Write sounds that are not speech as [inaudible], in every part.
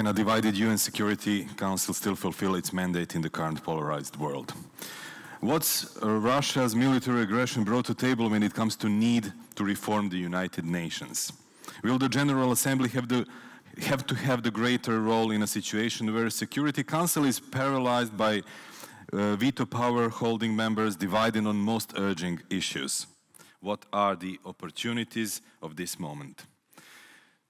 Can a divided UN Security Council still fulfill its mandate in the current polarized world? What's Russia's military aggression brought to table when it comes to need to reform the United Nations? Will the General Assembly have, the, have to have the greater role in a situation where Security Council is paralyzed by uh, veto power holding members divided on most urgent issues? What are the opportunities of this moment?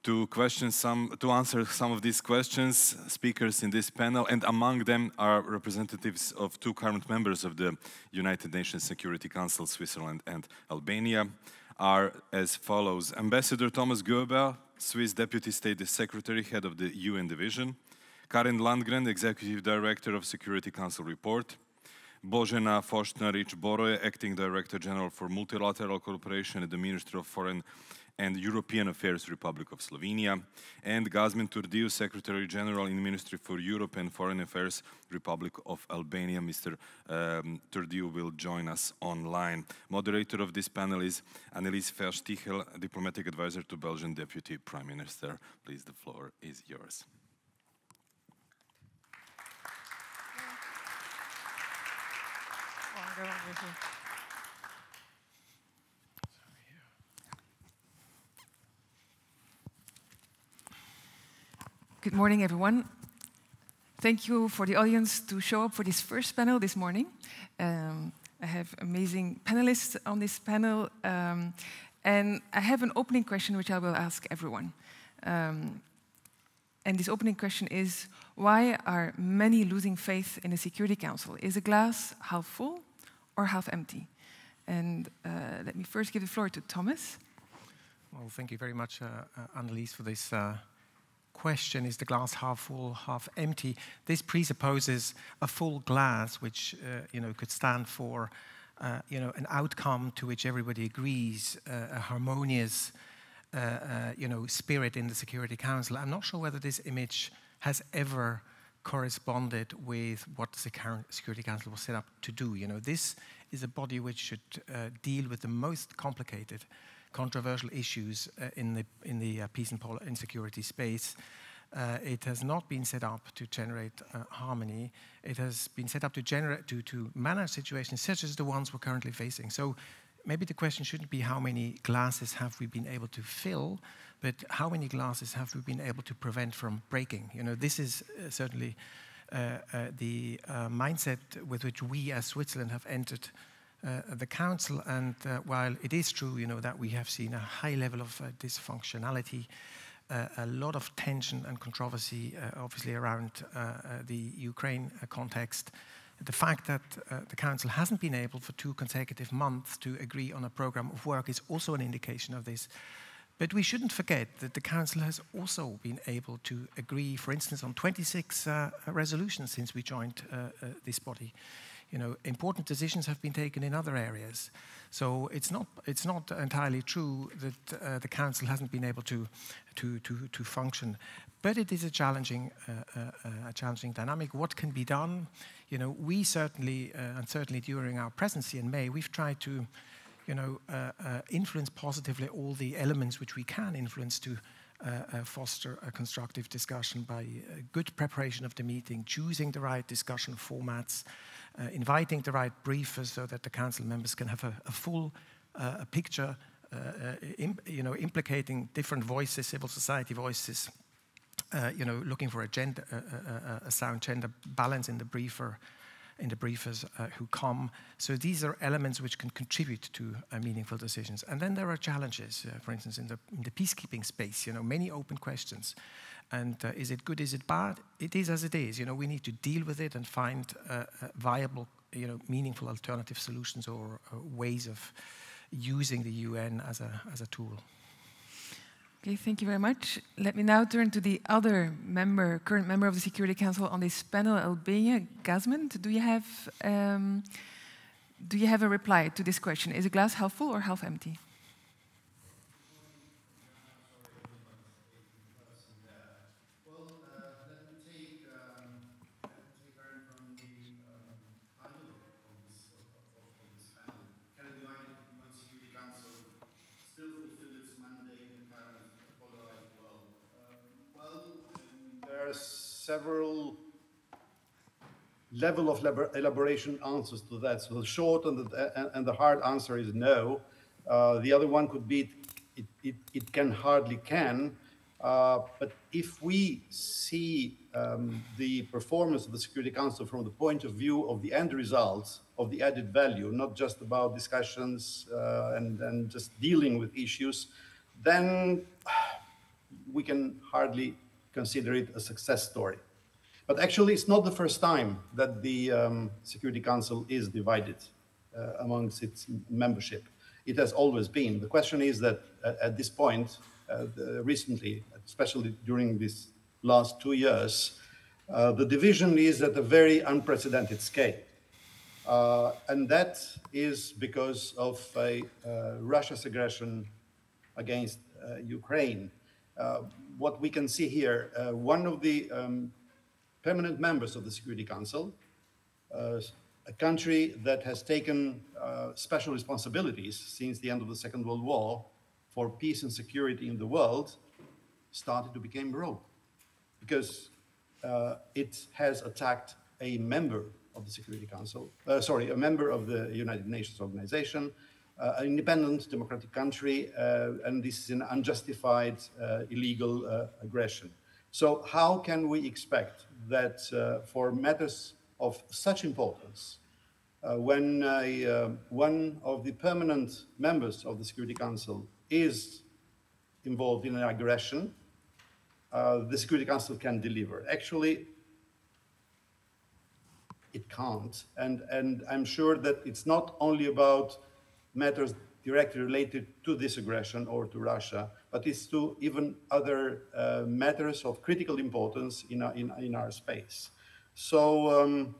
To question some, to answer some of these questions, speakers in this panel, and among them are representatives of two current members of the United Nations Security Council, Switzerland and Albania, are as follows. Ambassador Thomas Gürber, Swiss Deputy State Secretary, Head of the UN Division, Karin Landgren, Executive Director of Security Council Report, Božena Forštnarič-Boroje, Acting Director General for Multilateral Cooperation at the Ministry of Foreign and European Affairs Republic of Slovenia, and Gazmend Turdiu, Secretary General in Ministry for Europe and Foreign Affairs Republic of Albania. Mr. Um, Turdiu will join us online. Moderator of this panel is Annelies Verstichel, Diplomatic Advisor to Belgian Deputy Prime Minister. Please, the floor is yours. Good morning, everyone. Thank you for the audience to show up for this first panel this morning. Um, I have amazing panelists on this panel, um, and I have an opening question which I will ask everyone. Um, and this opening question is, why are many losing faith in the Security Council? Is the glass half full or half empty? And uh, let me first give the floor to Thomas. Well, thank you very much, uh, uh, Annelies, for this uh, question is the glass half full, half empty? This presupposes a full glass, which uh, you know could stand for uh, you know an outcome to which everybody agrees, uh, a harmonious uh, uh, you know spirit in the Security Council. I'm not sure whether this image has ever corresponded with what the Security Council was set up to do. You know, this is a body which should uh, deal with the most complicated controversial issues uh, in the, in the uh, peace and, and security space. Uh, it has not been set up to generate uh, harmony. It has been set up to generate to, to manage situations such as the ones we're currently facing. So maybe the question shouldn't be how many glasses have we been able to fill, but how many glasses have we been able to prevent from breaking? You know, this is uh, certainly uh, the mindset with which we as Switzerland have entered uh, the council. And uh, while it is true, you know, that we have seen a high level of uh, dysfunctionality, uh, a lot of tension and controversy, uh, obviously around uh, the Ukraine context. The fact that the council hasn't been able for two consecutive months to agree on a program of work is also an indication of this. But we shouldn't forget that the Council has also been able to agree, for instance, on 26 resolutions since we joined this body you know, important decisions have been taken in other areas. So it's not, it's not entirely true that uh, the council hasn't been able to, to, to, to function. But it is a challenging, uh, uh, a challenging dynamic. What can be done? You know, we certainly, uh, and certainly during our presidency in May, we've tried to, you know, uh, uh, influence positively all the elements which we can influence to uh, foster a constructive discussion by uh, good preparation of the meeting, choosing the right discussion formats, uh, inviting the right briefers so that the council members can have a, a full uh, picture, uh, you know, implicating different voices, civil society voices, you know, looking for a, gender, a sound gender balance in the briefer in the briefers uh, who come. So these are elements which can contribute to uh, meaningful decisions. And then there are challenges, uh, for instance, in the, in the peacekeeping space, you know, many open questions. And uh, is it good, is it bad? It is as it is. You know, we need to deal with it and find uh, uh, viable, you know, meaningful alternative solutions or ways of using the UN as a, as a tool. Okay, thank you very much. Let me now turn to the other member, current member of the Security Council on this panel, Albania, Gazmend. Do you have um, do you have a reply to this question? Is a glass half full or half empty? Several level of elaboration answers to that. So the short and the, and the hard answer is no. Uh, the other one could be it, it, it can hardly can. Uh, but if we see um, the performance of the Security Council from the point of view of the end results of the added value, not just about discussions uh, and, and just dealing with issues, then we can hardly consider it a success story. But actually, it's not the first time that the um, Security Council is divided uh, amongst its membership. It has always been. The question is that at, at this point, uh, the, recently, especially during these last two years, uh, the division is at a very unprecedented scale. Uh, and that is because of uh, Russia's aggression against uh, Ukraine. What we can see here, one of the um, permanent members of the Security Council, uh, a country that has taken uh, special responsibilities since the end of the Second World War for peace and security in the world, started to become rogue because uh, it has attacked a member of the Security Council, uh, sorry, a member of the United Nations organization, uh, an independent democratic country, uh, and this is an unjustified illegal aggression. So how can we expect that uh, for matters of such importance, uh, when uh, one of the permanent members of the Security Council is involved in an aggression, uh, the Security Council can deliver. Actually, it can't. And, and I'm sure that it's not only about matters directly related to this aggression or to Russia, but it's to even other uh, matters of critical importance in our, in, in our space. So um,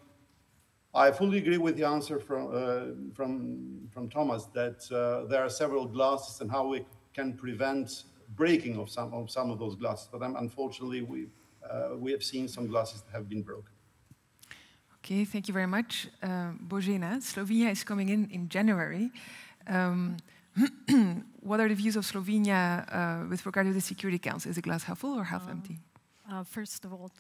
I fully agree with the answer from, uh, from, from Thomas that uh, there are several glasses and how we can prevent breaking of some of, some of those glasses. But um, unfortunately, we, uh, we have seen some glasses that have been broken. Okay, thank you very much. Uh, Božena, Slovenia is coming in in January. Um, [clears throat] what are the views of Slovenia uh, with regard to the Security Council? Is the glass half full or half um, empty? Uh, first of all,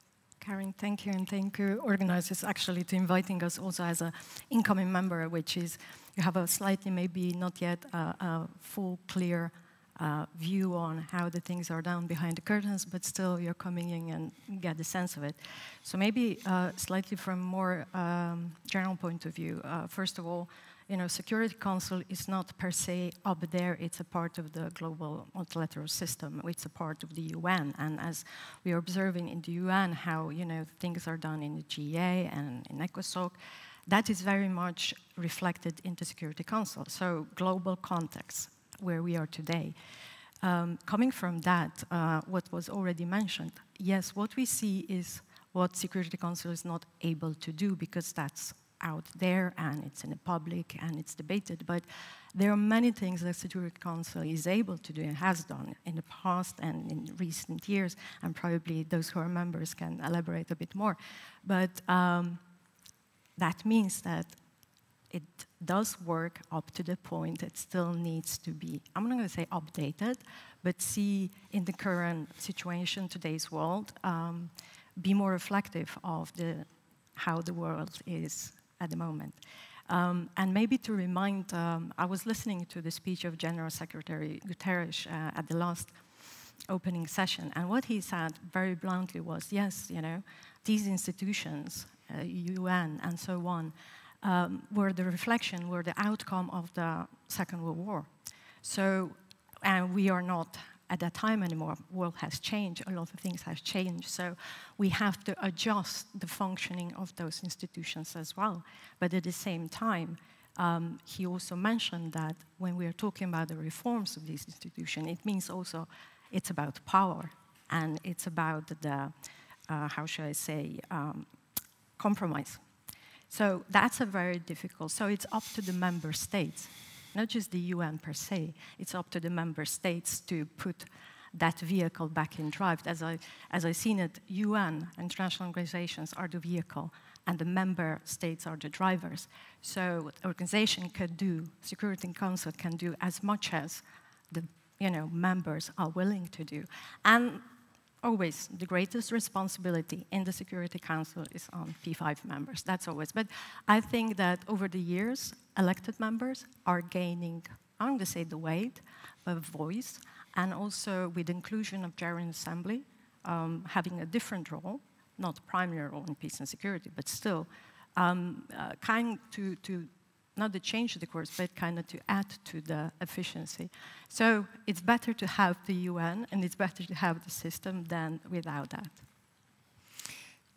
Karin, thank you, and thank you, organizers, actually, to inviting us also as an incoming member, which is you have a slightly, maybe not yet uh, a full, clear uh, view on how the things are done behind the curtains, but still you're coming in and get the sense of it. So maybe uh, slightly from more um, general point of view. Uh, first of all, you know, Security Council is not per se up there, it's a part of the global multilateral system, it's a part of the UN. And as we are observing in the UN how, you know, things are done in the GA and in ECOSOC, that is very much reflected in the Security Council. So global context, where we are today. Um, coming from that, uh, what was already mentioned, yes, what we see is what Security Council is not able to do because that's out there and it's in the public and it's debated. But there are many things that Security Council is able to do and has done in the past and in recent years, and probably those who are members can elaborate a bit more. But um, that means that it does work up to the point it still needs to be, I'm not going to say updated, but see in the current situation, today's world, um, be more reflective of the, how the world is at the moment. Um, and maybe to remind, um, I was listening to the speech of General Secretary Guterres uh, at the last opening session, and what he said very bluntly was, yes, you know, these institutions, uh, UN and so on, um, were the reflection, were the outcome of the Second World War. So, and we are not at that time anymore. World has changed, a lot of things have changed. So we have to adjust the functioning of those institutions as well. But at the same time, um, he also mentioned that when we are talking about the reforms of these institutions, it means also it's about power and it's about the, uh, how should I say, um, compromise. So that's a very difficult, so it's up to the member states not just the UN per se, it's up to the member states to put that vehicle back in drive. As I, as I seen it, UN, international organizations, are the vehicle, and the member states are the drivers. So organization can do, Security Council can do as much as the you know, members are willing to do. And always the greatest responsibility in the Security Council is on P5 members. That's always. But I think that over the years, elected members are gaining, I'm going to say, the weight of voice, and also with inclusion of General Assembly, um, having a different role, not primary role in peace and security, but still um, uh, kind to, to not to change the course, but kind of to add to the efficiency. So it's better to have the UN and it's better to have the system than without that.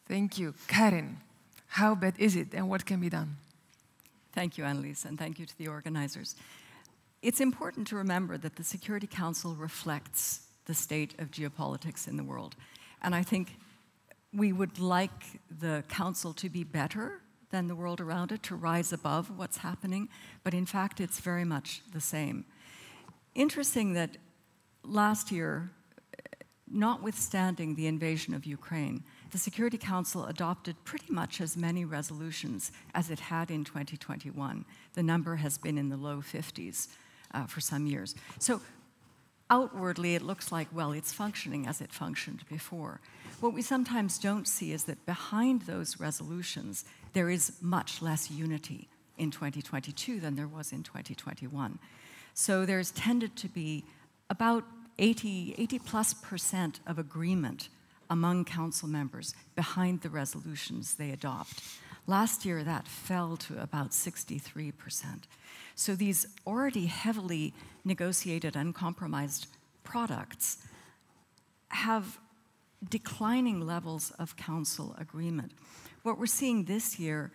Thank you. Karin, how bad is it and what can be done? Thank you, Annelies, and thank you to the organizers. It's important to remember that the Security Council reflects the state of geopolitics in the world. And I think we would like the Council to be better than the world around it, to rise above what's happening, but in fact, it's very much the same. Interesting that last year, notwithstanding the invasion of Ukraine, the Security Council adopted pretty much as many resolutions as it had in 2021. The number has been in the low 50s uh, for some years. So outwardly, it looks like, well, it's functioning as it functioned before. What we sometimes don't see is that behind those resolutions, there is much less unity in 2022 than there was in 2021. So there's tended to be about 80, 80 plus percent of agreement among council members behind the resolutions they adopt. Last year, that fell to about 63%. So these already heavily negotiated and compromised products have declining levels of council agreement. What we're seeing this year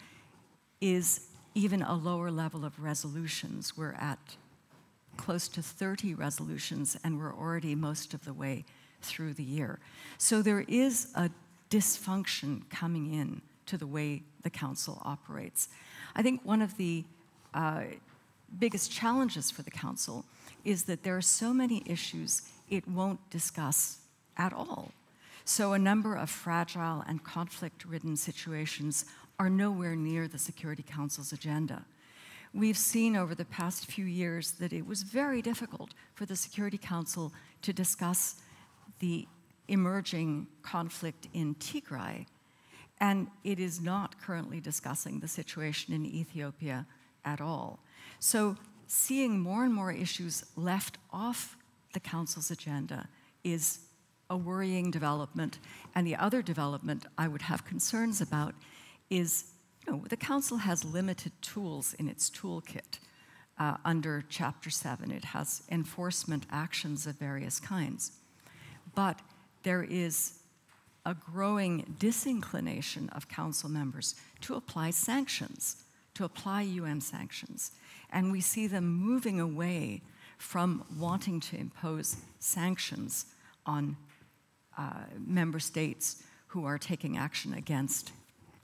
is even a lower level of resolutions. We're at close to 30 resolutions, and we're already most of the way through the year. So there is a dysfunction coming in to the way the council operates. I think one of the uh, biggest challenges for the council is that there are so many issues it won't discuss at all. So a number of fragile and conflict-ridden situations are nowhere near the Security Council's agenda. We've seen over the past few years that it was very difficult for the Security Council to discuss the emerging conflict in Tigray, and it is not currently discussing the situation in Ethiopia at all. So seeing more and more issues left off the Council's agenda is a worrying development. And the other development I would have concerns about is you know, the Council has limited tools in its toolkit. Uh, under Chapter 7, it has enforcement actions of various kinds. But there is a growing disinclination of Council members to apply sanctions, to apply UN sanctions. And we see them moving away from wanting to impose sanctions on uh, member states who are taking action against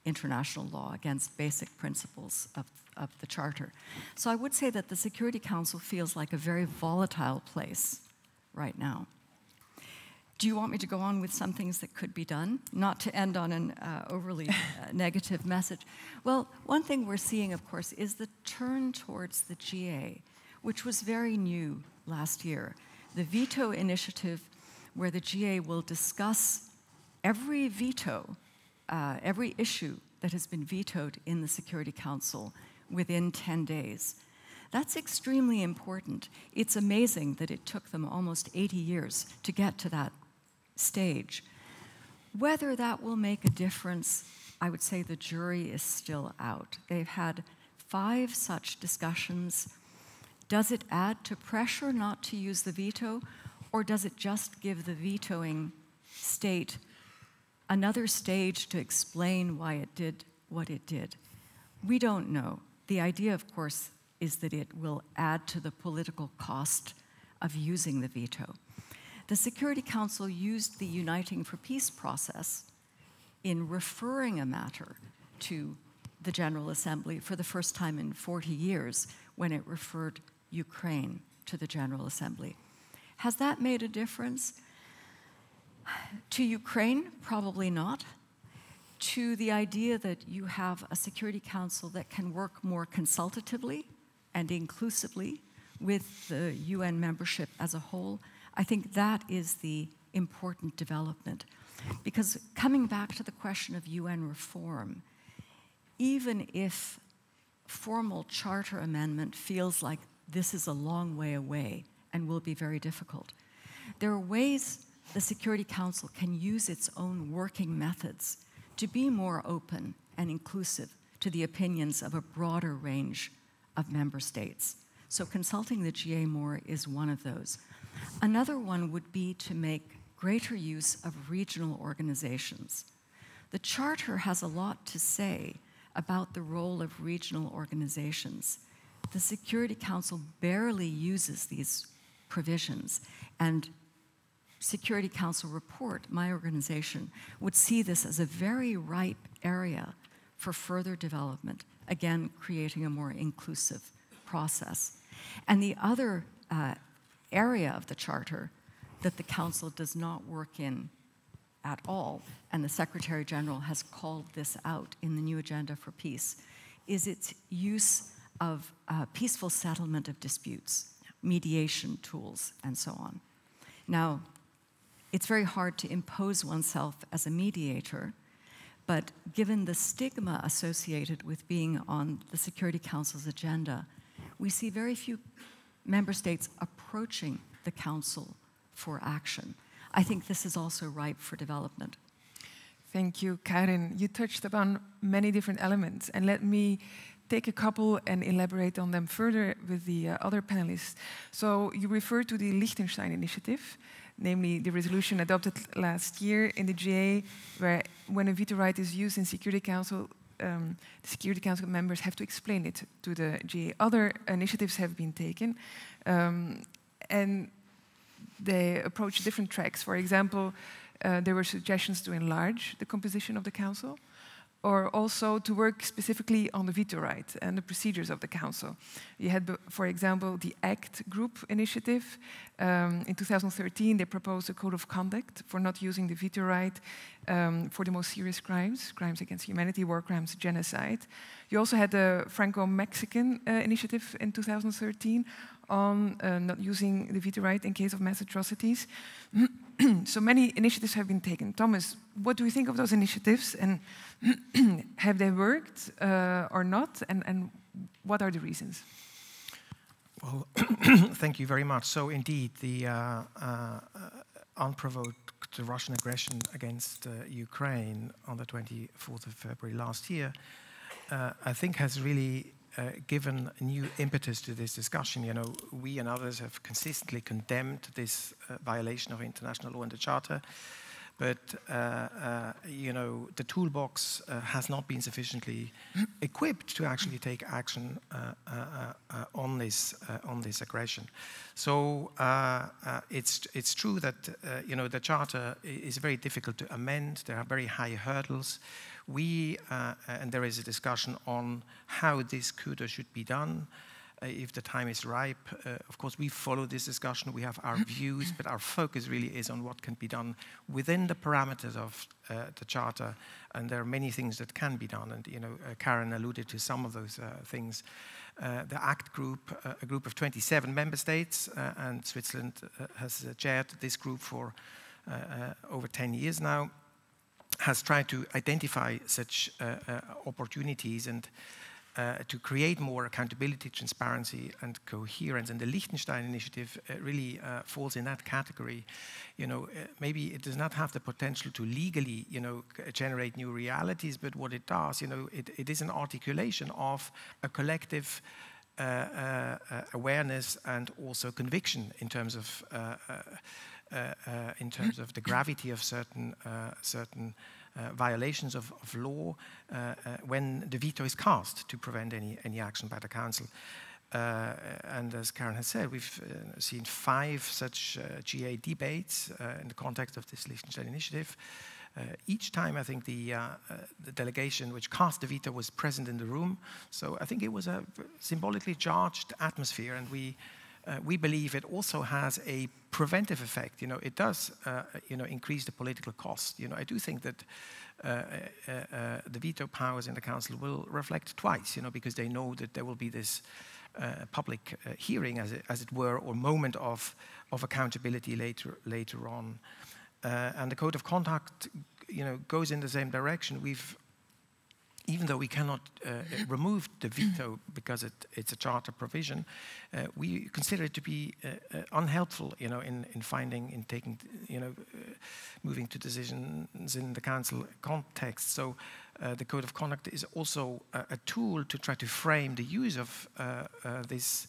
international law, against basic principles of, of the Charter. So I would say that the Security Council feels like a very volatile place right now. Do you want me to go on with some things that could be done? Not to end on an uh, overly uh, [laughs] negative message. Well, one thing we're seeing, of course, is the turn towards the GA, which was very new last year. The veto initiative, where the GA will discuss every veto, uh, every issue that has been vetoed in the Security Council within 10 days. That's extremely important. It's amazing that it took them almost 80 years to get to that stage. Whether that will make a difference, I would say the jury is still out. They've had five such discussions. Does it add to pressure not to use the veto, or does it just give the vetoing state another stage to explain why it did what it did? We don't know. The idea, of course, is that it will add to the political cost of using the veto. The Security Council used the Uniting for Peace process in referring a matter to the General Assembly for the first time in 40 years when it referred Ukraine to the General Assembly. Has that made a difference? To Ukraine, probably not. To the idea that you have a Security Council that can work more consultatively and inclusively with the UN membership as a whole, I think that is the important development. Because coming back to the question of UN reform, even if formal charter amendment feels like this is a long way away and will be very difficult, there are ways the Security Council can use its own working methods to be more open and inclusive to the opinions of a broader range of member states. So consulting the GA more is one of those. Another one would be to make greater use of regional organizations. The Charter has a lot to say about the role of regional organizations. The Security Council barely uses these provisions, and Security Council report, my organization, would see this as a very ripe area for further development, again, creating a more inclusive process. And the other uh, area of the Charter that the Council does not work in at all, and the Secretary General has called this out in the new Agenda for Peace, is its use of uh, peaceful settlement of disputes, mediation tools, and so on. Now, it's very hard to impose oneself as a mediator, but given the stigma associated with being on the Security Council's agenda, we see very few member states approaching the Council for action. I think this is also ripe for development. Thank you, Karin. You touched upon many different elements, and let me take a couple and elaborate on them further with the uh, other panelists. So you refer to the Liechtenstein initiative, namely the resolution adopted last year in the GA, where when a veto right is used in Security Council, um, the Security Council members have to explain it to the GA. Other initiatives have been taken, um, and they approach different tracks. For example, uh, there were suggestions to enlarge the composition of the council, or also to work specifically on the veto right and the procedures of the council. You had, for example, the ACT group initiative. Um, in 2013, they proposed a code of conduct for not using the veto right um, for the most serious crimes, crimes against humanity, war crimes, genocide. You also had the Franco-Mexican uh, initiative in 2013 on uh, not using the veto right in case of mass atrocities. [clears throat] [clears throat] so many initiatives have been taken. Thomas, what do you think of those initiatives, and [clears throat] have they worked uh, or not, and, and what are the reasons? Well, [clears throat] thank you very much. So indeed, the uh, uh, unprovoked Russian aggression against uh, Ukraine on the 24th of February last year, uh, I think has really uh, given new impetus to this discussion. You know, we and others have consistently condemned this uh, violation of international law and the Charter, but uh, uh you know, the toolbox uh, has not been sufficiently equipped to actually take action uh, on this on this aggression. So it's it's true that you know the Charter is very difficult to amend. There are very high hurdles. We, uh, and there is a discussion on how this could or should be done. Uh, if the time is ripe, uh, of course, we follow this discussion. We have our [coughs] views, but our focus really is on what can be done within the parameters of uh, the Charter. And there are many things that can be done. And, you know, uh, Karin alluded to some of those uh, things. the ACT group, a group of 27 member states, and Switzerland has chaired this group for over 10 years now has tried to identify such uh, uh, opportunities and uh, to create more accountability, transparency, and coherence. And the Liechtenstein initiative uh, really uh, falls in that category. You know, uh, maybe it does not have the potential to legally, you know, generate new realities, but what it does, you know, it, it is an articulation of a collective awareness and also conviction in terms of uh, uh, Uh, uh, in terms of the gravity of certain, uh, certain uh, violations of, of law when the veto is cast to prevent any, any action by the Council. Uh, and as Karin has said, we've uh, seen five such uh, GA debates in the context of this Liechtenstein initiative. each time, I think the, the, delegation which cast the veto was present in the room. So I think it was a symbolically charged atmosphere, and we uh, we believe it also has a preventive effect. You know, it does, uh, you know, increase the political cost. You know, I do think that uh, uh, uh the veto powers in the council will reflect twice. You know, because they know that there will be this uh, public hearing, as it, as it were, or moment of of accountability later later on. uh, and the code of conduct, you know, goes in the same direction. We've even though we cannot uh, remove the veto because it, it's a charter provision, uh, we consider it to be uh, uh unhelpful, you know, in, in finding, in taking, you know, uh, moving to decisions in the council context. So uh, the code of conduct is also a, a, tool to try to frame the use of this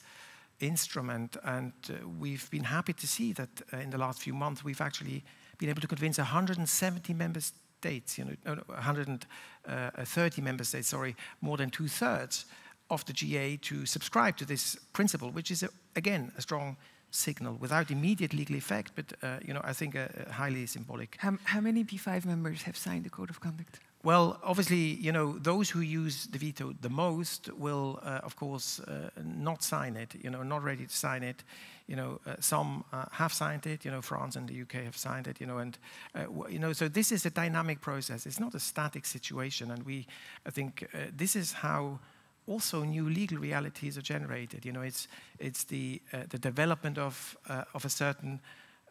instrument. And we've been happy to see that in the last few months we've actually been able to convince 170 members states, you know, 130 member states, sorry, more than two thirds of the GA to subscribe to this principle, which is, a, again, a strong signal without immediate legal effect, but uh, you know, I think uh, highly symbolic. How, how, many P5 members have signed the code of conduct? Well, obviously, you know, those who use the veto the most will, uh, of course, uh, not sign it. You know, not ready to sign it you know, uh, some uh, have signed it, you know, France and the UK have signed it, you know, and, uh, you know, so this is a dynamic process. It's not a static situation. And we, I think, uh, this is how also new legal realities are generated. You know, it's, it's the, the development of, of a certain,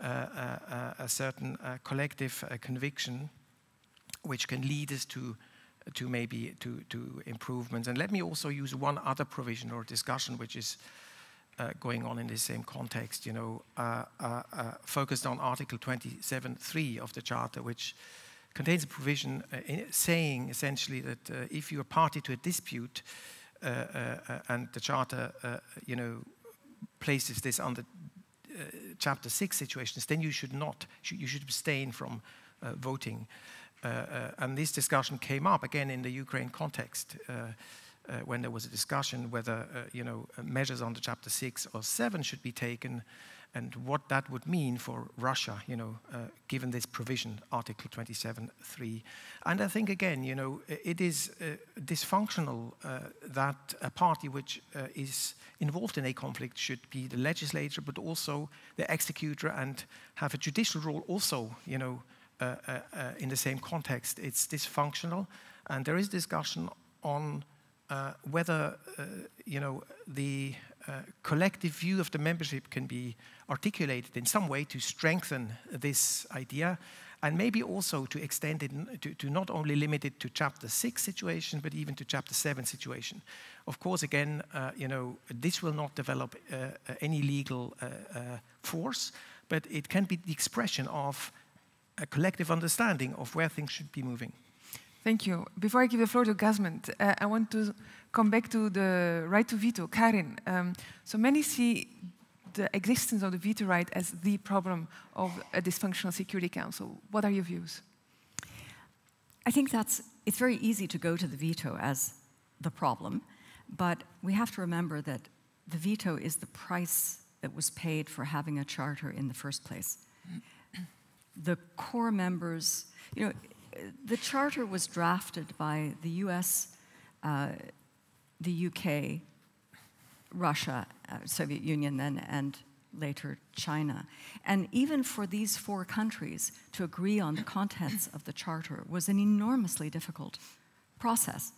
a certain collective conviction which can lead us to to maybe to, to improvements. And let me also use one other provision or discussion, which is uh, going on in the same context, you know, uh, uh, uh focused on Article 27.3 of the Charter, which contains a provision uh, saying essentially that uh, if you are party to a dispute and the Charter, you know, places this under Chapter 6 situations, then you should not, you should abstain from voting. And this discussion came up again in the Ukraine context uh, when there was a discussion whether uh, you know uh, measures under Chapter 6 or 7 should be taken and what that would mean for Russia, you know, uh, given this provision, Article 27.3. And I think, again, you know, it is uh, dysfunctional uh, that a party which is involved in a conflict should be the legislator, but also the executor and have a judicial role also, you know, in the same context. It's dysfunctional, and there is discussion on uh, whether uh, you know the uh, collective view of the membership can be articulated in some way to strengthen this idea and maybe also to extend it to, to, not only limit it to chapter 6 situation but even to chapter 7 situation of course again uh, you know this will not develop uh, uh, any legal force but it can be the expression of a collective understanding of where things should be moving Thank you. Before I give the floor to Gazmend, uh, I want to come back to the right to veto. Karin, um, so many see the existence of the veto right as the problem of a dysfunctional Security Council. What are your views? I think that's, it's very easy to go to the veto as the problem, but we have to remember that the veto is the price that was paid for having a charter in the first place. The core members, you know, the charter was drafted by the US, uh, the UK, Russia, uh, Soviet Union then, and later China. And even for these four countries to agree on the contents of the charter was an enormously difficult process.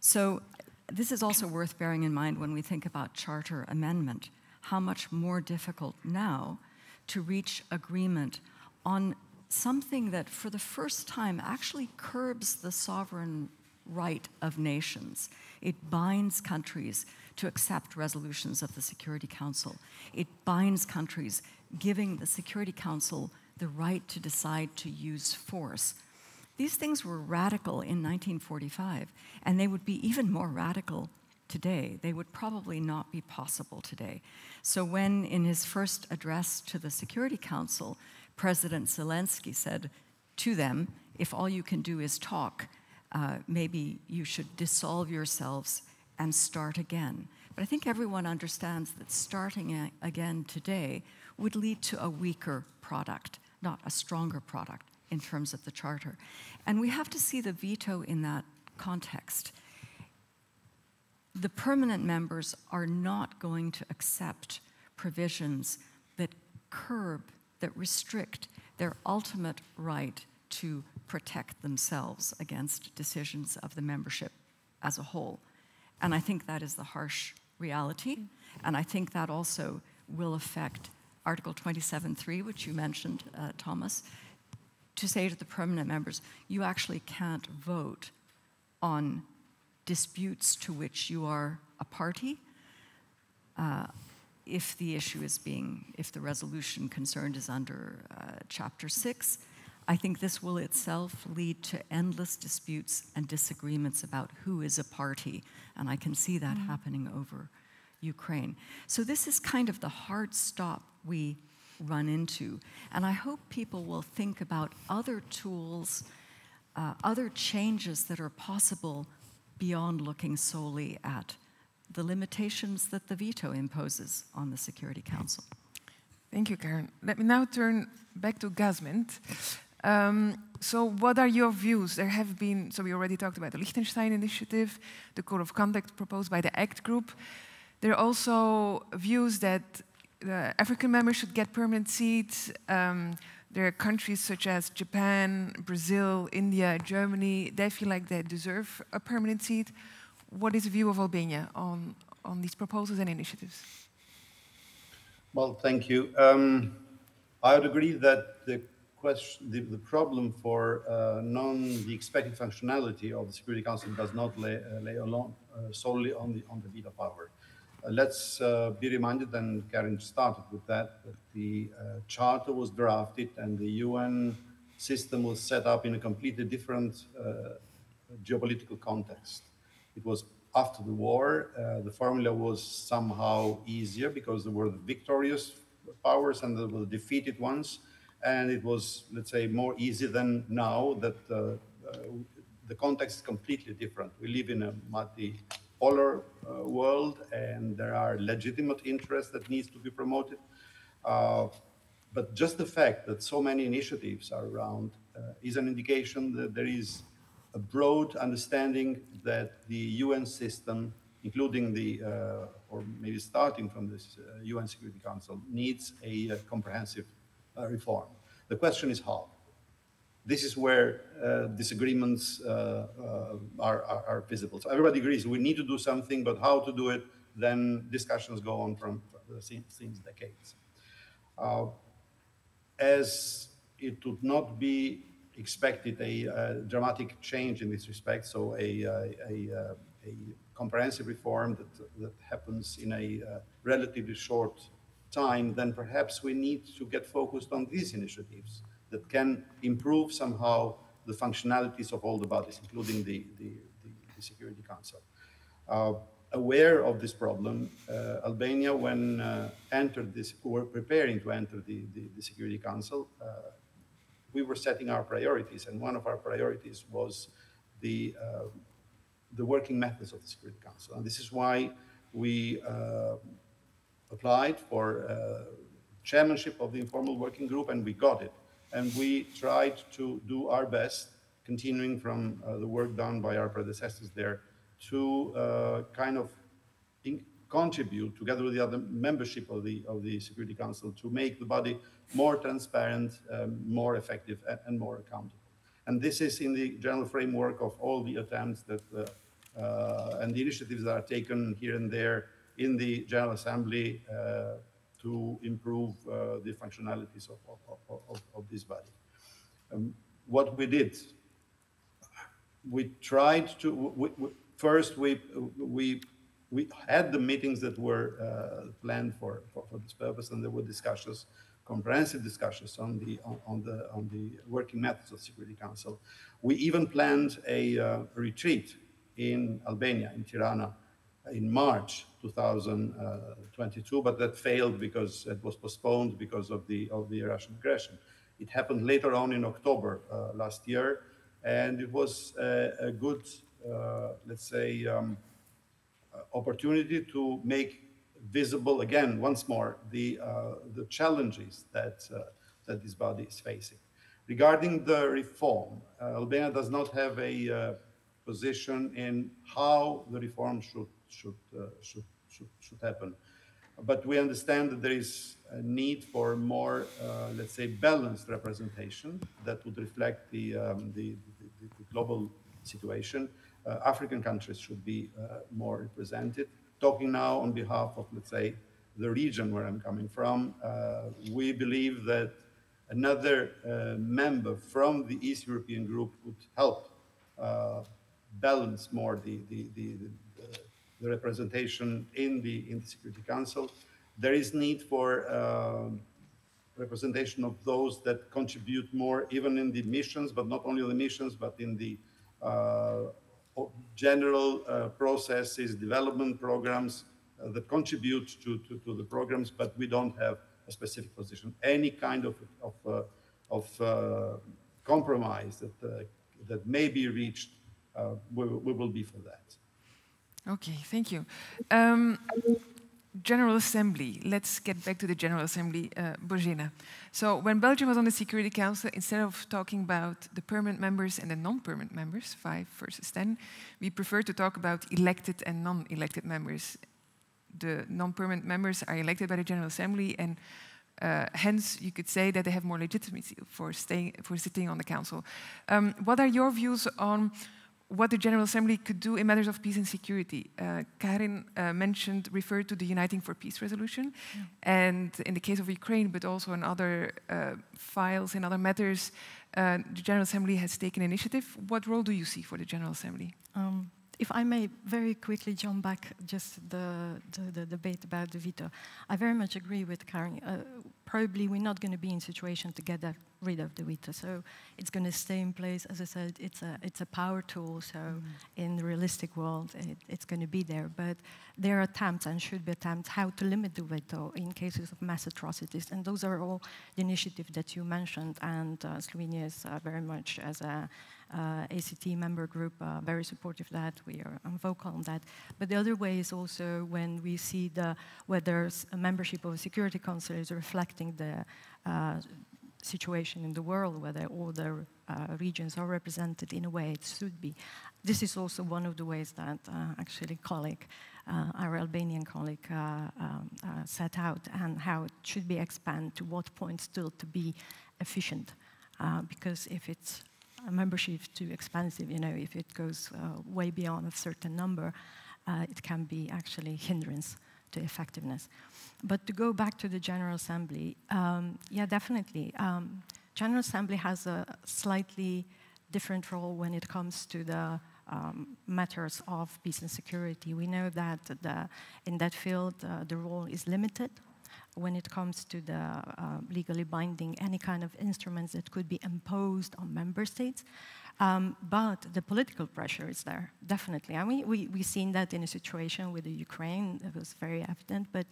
So this is also worth bearing in mind when we think about charter amendment, how much more difficult now to reach agreement on something that, for the first time, actually curbs the sovereign right of nations. It binds countries to accept resolutions of the Security Council. It binds countries, giving the Security Council the right to decide to use force. These things were radical in 1945, and they would be even more radical today. They would probably not be possible today. So, when in his first address to the Security Council, President Zelensky said to them, if all you can do is talk, uh, maybe you should dissolve yourselves and start again. But I think everyone understands that starting again today would lead to a weaker product, not a stronger product in terms of the charter. And we have to see the veto in that context. The permanent members are not going to accept provisions that curb that restrict their ultimate right to protect themselves against decisions of the membership as a whole. And I think that is the harsh reality. And I think that also will affect Article 27.3, which you mentioned, uh, Thomas. to say to the permanent members, you actually can't vote on disputes to which you are a party uh, if the issue is being, if the resolution concerned is under uh, Chapter 6. I think this will itself lead to endless disputes and disagreements about who is a party, and I can see that mm. happening over Ukraine. So, this is kind of the hard stop we run into. And I hope people will think about other tools, uh, other changes that are possible beyond looking solely at the limitations that the veto imposes on the Security Council. Thank you, Karin. Let me now turn back to Gazmend. Um, so, what are your views? There have been, so we already talked about the Liechtenstein initiative, the code of conduct proposed by the ACT group. There are also views that African members should get permanent seats. Um, there are countries such as Japan, Brazil, India, Germany, they feel like they deserve a permanent seat. What is the view of Albania on, on these proposals and initiatives? Well, thank you. Um, I would agree that the question, the, the problem for uh, non the expected functionality of the Security Council does not lay, uh, lay alone, uh, solely on the on the veto power. Uh, let's uh, be reminded, and Karin started with that, that the uh, charter was drafted and the UN system was set up in a completely different geopolitical context. It was after the war, uh, the formula was somehow easier because there were the victorious powers and there were the defeated ones. And it was, let's say, more easy than now that uh, uh, the context is completely different. We live in a multipolar uh, world and there are legitimate interests that needs to be promoted. Uh, but just the fact that so many initiatives are around uh, is an indication that there is a broad understanding that the UN system, including the, uh, or maybe starting from this uh, UN Security Council, needs a, uh, comprehensive uh, reform. The question is how. This is where uh, disagreements are, are, are, visible. So everybody agrees we need to do something, but how to do it, then discussions go on from, since, since decades. as it would not be expected a, a, dramatic change in this respect, so a, a, a comprehensive reform that, that happens in a uh, relatively short time, then perhaps we need to get focused on these initiatives that can improve somehow the functionalities of all the bodies, including the, the, the, the Security Council. Uh, aware of this problem, uh, Albania, when uh, entered this, were preparing to enter the, the, the Security Council, uh, we were setting our priorities, and one of our priorities was the uh, the working methods of the Security Council, and this is why we uh, applied for uh, chairmanship of the informal working group, and we got it. And we tried to do our best, continuing from uh, the work done by our predecessors there, to uh, kind of contribute together with the other membership of the of the Security Council to make the body more transparent, um, more effective, and, and, more accountable. And this is in the general framework of all the attempts that uh, uh, and the initiatives that are taken here and there in the General Assembly uh, to improve uh, the functionalities of, of, of, of this body. Um, what we did, we tried to, we, we, first we, we we had the meetings that were uh, planned for, for, for, this purpose, and there were discussions, comprehensive discussions on the on, on the on the working methods of Security Council. We even planned a uh, retreat in Albania, in Tirana, in March 2022, but that failed because it was postponed because of the of the Russian aggression. It happened later on in October uh, last year, and it was a, a good, uh, let's say. Um, uh, opportunity to make visible again once more the uh, the challenges that uh, that this body is facing. Regarding the reform, Albania does not have a position in how the reform should should should should, should happen but we understand that there is a need for more, uh, let's say, balanced representation that would reflect the, um, the, the, the, global situation. Uh, African countries should be uh, more represented. Talking now on behalf of, let's say, the region where I'm coming from, uh, we believe that another member from the East European group would help balance more the, the, the, the, representation in the, in the Security Council. There is need for um, representation of those that contribute more, even in the missions, but not only the missions, but in the uh, general uh, processes, development programs uh, that contribute to, to, to, the programs, but we don't have a specific position. Any kind of, of, uh, of uh, compromise that, uh, that may be reached, we, we, will be for that. Okay, thank you. Um, General Assembly. Let's get back to the General Assembly, uh, Božena. So when Belgium was on the Security Council, instead of talking about the permanent members and the non-permanent members, five versus 10, we prefer to talk about elected and non-elected members. The non-permanent members are elected by the General Assembly and uh, hence, you could say that they have more legitimacy for, staying, for sitting on the council. Um, what are your views on what the General Assembly could do in matters of peace and security. Uh, Karin uh, mentioned, referred to the Uniting for Peace resolution. Yeah. And in the case of Ukraine, but also in other uh, files, in other matters, uh, the General Assembly has taken initiative. What role do you see for the General Assembly? Um, if I may very quickly jump back just the, the, the, debate about the veto, I very much agree with Karin. Probably we're not going to be in situation to get that, rid of the veto. So it's going to stay in place. As I said, it's a, it's a power tool. So mm. in the realistic world, it, it's going to be there. But there are attempts and should be attempts how to limit the veto in cases of mass atrocities. And those are all the initiatives that you mentioned. And uh, Slovenia is uh, very much as a ACT member group uh, very supportive that. We are vocal on that. But the other way is also when we see the whether a membership of a Security Council is reflecting the uh, situation in the world, whether all the uh, regions are represented in a way it should be. This is also one of the ways that uh, actually colleague, uh, our Albanian colleague um, set out and how it should be expanded to what point still to be efficient. because if it's membership too expensive. You know, if it goes uh, way beyond a certain number, uh, it can be actually hindrance to effectiveness. But to go back to the General Assembly, um, yeah, definitely. Um, General Assembly has a slightly different role when it comes to the um, matters of peace and security. We know that the, in that field uh, the role is limited when it comes to the uh, legally binding, any kind of instruments that could be imposed on member states. Um, but the political pressure is there, definitely. I mean, we, we've seen that in a situation with the Ukraine, it was very evident. But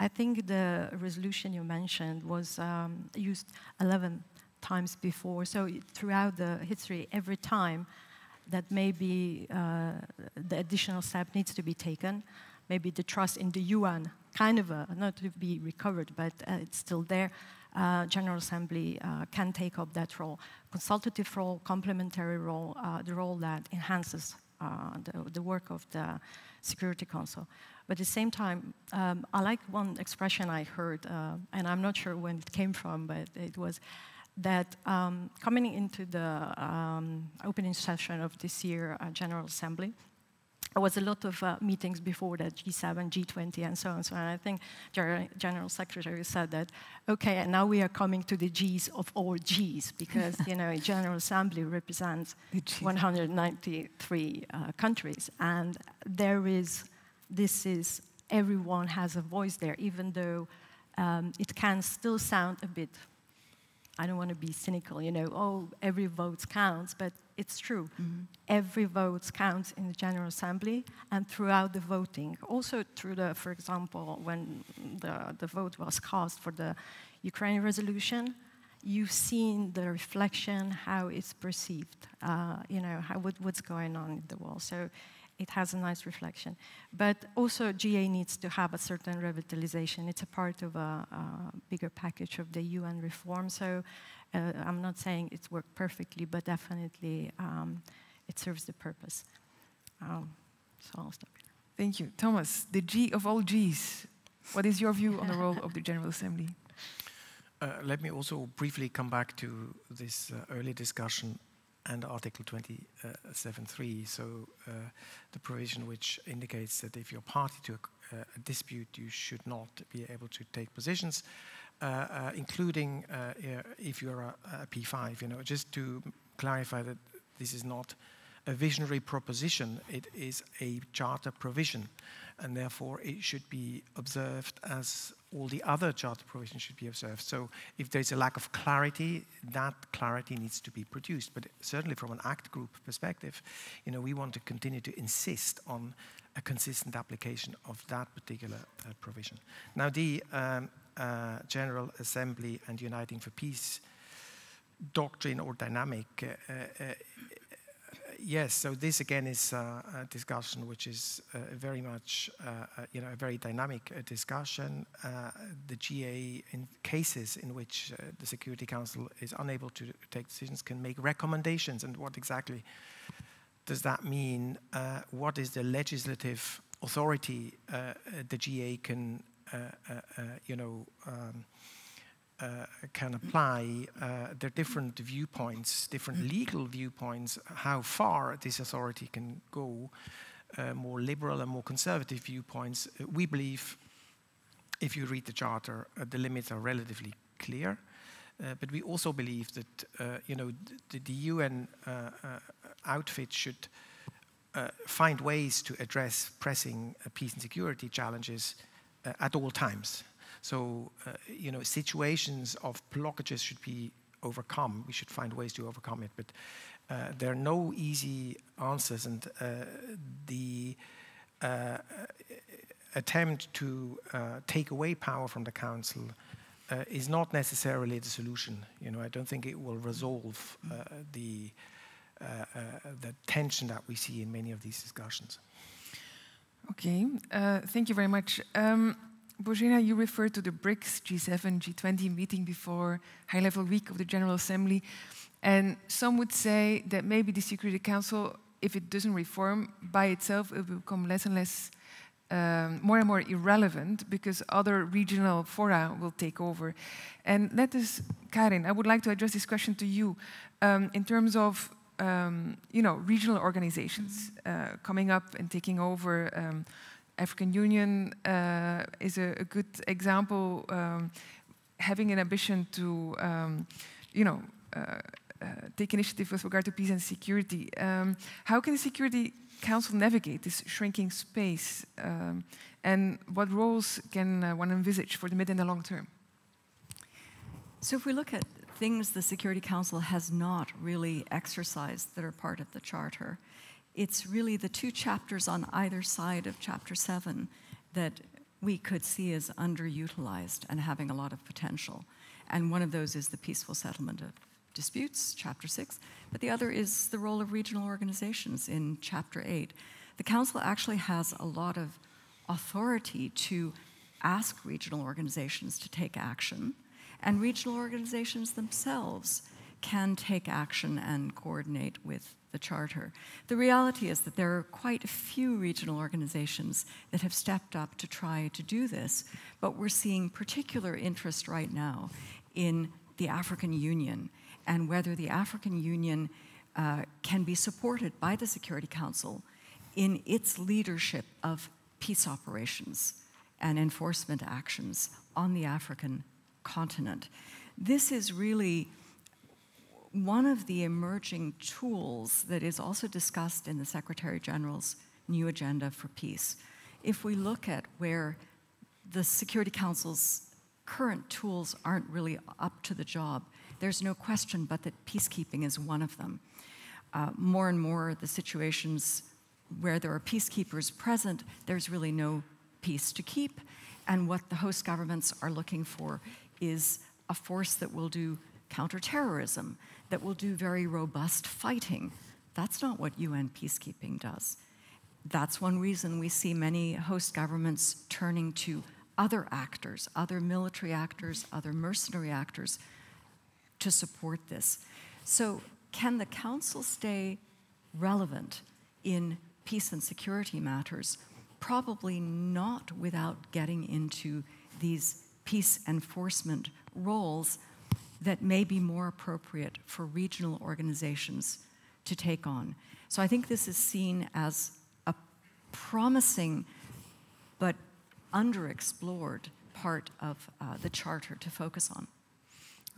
I think the resolution you mentioned was um, used 11 times before. So throughout the history, every time that maybe uh, the additional step needs to be taken, maybe the trust in the UN kind of a, not to be recovered, but uh, it's still there. Uh, General Assembly uh, can take up that role, consultative role, complementary role, uh, the role that enhances uh, the, the, work of the Security Council. But at the same time, um, I like one expression I heard, uh, and I'm not sure when it came from, but it was that um, coming into the um, opening session of this year General Assembly, there was a lot of uh, meetings before that, G7, G20, and so on. So on. I think General Secretary said that, okay, and now we are coming to the Gs of all Gs, because, you know, [laughs] General Assembly represents 193 uh, countries. And there is, this is, everyone has a voice there, even though um, it can still sound a bit I don't want to be cynical, you know, oh, every vote counts, but it's true. Mm -hmm. Every vote counts in the General Assembly and throughout the voting. Also through the, for example, when the, the vote was cast for the Ukraine resolution, you've seen the reflection, how it's perceived, uh, you know, how, what, what's going on in the world. So it has a nice reflection. But also GA needs to have a certain revitalization. It's a part of a, a bigger package of the UN reform. So uh, I'm not saying it's worked perfectly, but definitely um, it serves the purpose. Um, so I'll stop here. Thank you. Thomas, the G of all Gs. What is your view on the role of the General Assembly? Uh, let me also briefly come back to this uh, early discussion and Article 27.3, so uh, the provision which indicates that if you're party to a, a, dispute, you should not be able to take positions. Uh, uh, including uh, if you're a, a P5. You know, just to clarify that this is not a visionary proposition, it is a charter provision, and therefore it should be observed as all the other charter provisions should be observed. So if there's a lack of clarity, that clarity needs to be produced. But certainly from an ACT group perspective, you know, we want to continue to insist on a consistent application of that particular uh, provision. Now the um, uh, General Assembly and Uniting for Peace doctrine or dynamic uh, uh, yes, so this again is uh, a discussion which is uh, very much, uh, uh you know, a very dynamic uh, discussion. Uh, the GA, in cases in which the Security Council is unable to take decisions, can make recommendations. And what exactly does that mean? what is the legislative authority the GA can, you know, um, uh, can apply uh, their different viewpoints, different legal viewpoints, how far this authority can go, uh, more liberal and more conservative viewpoints. we believe, if you read the charter, the limits are relatively clear. Uh, but we also believe that uh, you know the, the UN uh, outfit should find ways to address pressing peace and security challenges at all times. So, uh, you know, situations of blockages should be overcome. We should find ways to overcome it. But uh, there are no easy answers, and uh, the uh, attempt to uh, take away power from the council uh, is not necessarily the solution. You know, I don't think it will resolve the the tension that we see in many of these discussions. Okay, thank you very much. Um, Božena, you referred to the BRICS G7, G20 meeting before high level week of the General Assembly. And some would say that maybe the Security Council, if it doesn't reform by itself, it will become less and less, um, more and more irrelevant because other regional fora will take over. And that is, Karin, I would like to address this question to you um, in terms of um, you know, regional organizations uh, coming up and taking over um, African Union uh, is a, a, good example, um, having an ambition to, um, you know, uh, uh, take initiative with regard to peace and security. Um, how can the Security Council navigate this shrinking space, um, and what roles can uh, one envisage for the mid and the long term? So, if we look at things the Security Council has not really exercised that are part of the Charter, it's really the two chapters on either side of chapter seven that we could see as underutilized and having a lot of potential. And one of those is the peaceful settlement of disputes, chapter six, but the other is the role of regional organizations in chapter eight. The council actually has a lot of authority to ask regional organizations to take action, and regional organizations themselves can take action and coordinate with the Charter. The reality is that there are quite a few regional organizations that have stepped up to try to do this, but we're seeing particular interest right now in the African Union and whether the African Union uh, can be supported by the Security Council in its leadership of peace operations and enforcement actions on the African continent. This is really one of the emerging tools that is also discussed in the Secretary General's new agenda for peace. If we look at where the Security Council's current tools aren't really up to the job, there's no question but that peacekeeping is one of them. Uh, more and more, the situations where there are peacekeepers present, there's really no peace to keep. And what the host governments are looking for is a force that will do counterterrorism, that will do very robust fighting. That's not what UN peacekeeping does. That's one reason we see many host governments turning to other actors, other military actors, other mercenary actors to support this. So, can the Council stay relevant in peace and security matters? Probably not without getting into these peace enforcement roles that may be more appropriate for regional organizations to take on. So I think this is seen as a promising but underexplored part of uh, the Charter to focus on.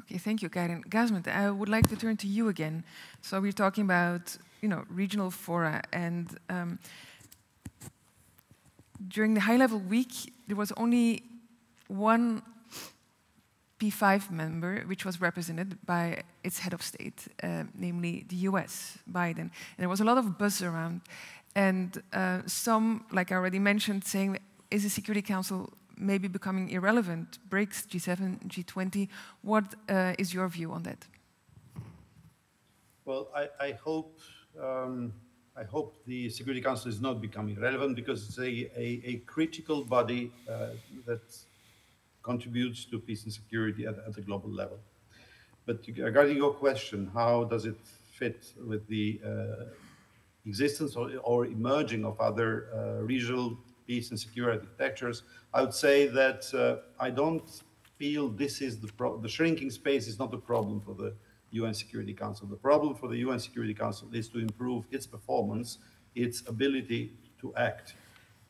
Okay, thank you, Karin. Gazmend, I would like to turn to you again. So we're talking about, you know, regional fora, and um, during the high-level week, there was only one P5 member, which was represented by its head of state, uh, namely the US, Biden. And there was a lot of buzz around. And uh, some, like I already mentioned, saying, is the Security Council maybe becoming irrelevant? BRICS, G7, G20. What uh, is your view on that? Well, I, I hope um, I hope the Security Council is not becoming relevant because it's a, a, a critical body uh, that contributes to peace and security at, at the global level. But regarding your question, how does it fit with the uh, existence or, or, emerging of other uh, regional peace and security architectures? I would say that uh, I don't feel this is the pro- the shrinking space is not the problem for the UN Security Council. The problem for the UN Security Council is to improve its performance, its ability to act.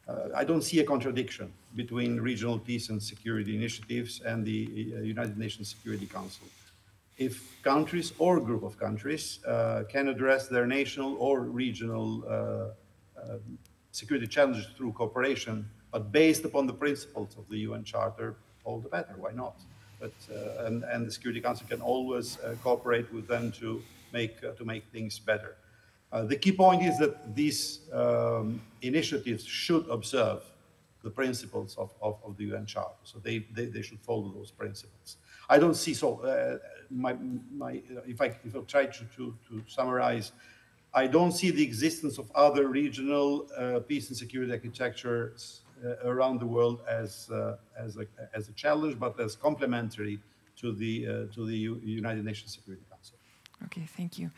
Uh, I don't see a contradiction between regional peace and security initiatives and the uh, United Nations Security Council. If countries or group of countries uh, can address their national or regional uh, uh, security challenges through cooperation, but based upon the principles of the UN Charter, all the better. Why not? But uh, and, and the Security Council can always cooperate with them to make to make things better. Uh, the key point is that these um, initiatives should observe the principles of, of, of, the UN Charter. So they, they, they, should follow those principles. I don't see, so uh, my, my, if, I, if I try to, to, to, summarize, I don't see the existence of other regional uh, peace and security architectures uh, around the world as, uh, as, a, as a challenge, but as complementary to the, uh, to the U United Nations Security Council. Okay, thank you.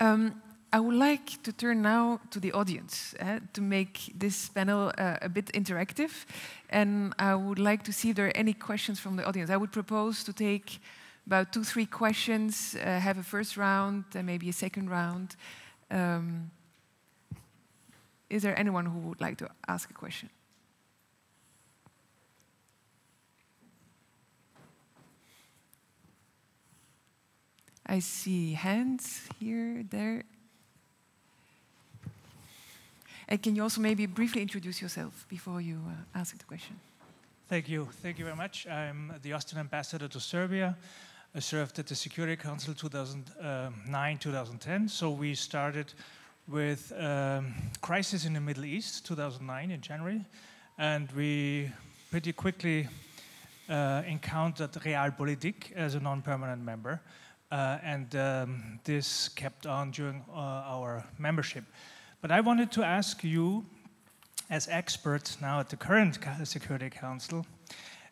Um, I would like to turn now to the audience uh, to make this panel uh, a bit interactive. And I would like to see if there are any questions from the audience. I would propose to take about two, three questions, uh, have a first round, and maybe a second round. Um, is there anyone who would like to ask a question? I see hands here, there. And can you also maybe briefly introduce yourself before you uh, ask the question? Thank you. Thank you very much. I'm the Austrian ambassador to Serbia. I served at the Security Council 2009 2010. So we started with um, crisis in the Middle East 2009 in January, and we pretty quickly uh, encountered Realpolitik as a non-permanent member, uh, and um, this kept on during uh, our membership. But I wanted to ask you, as experts now at the current Security Council,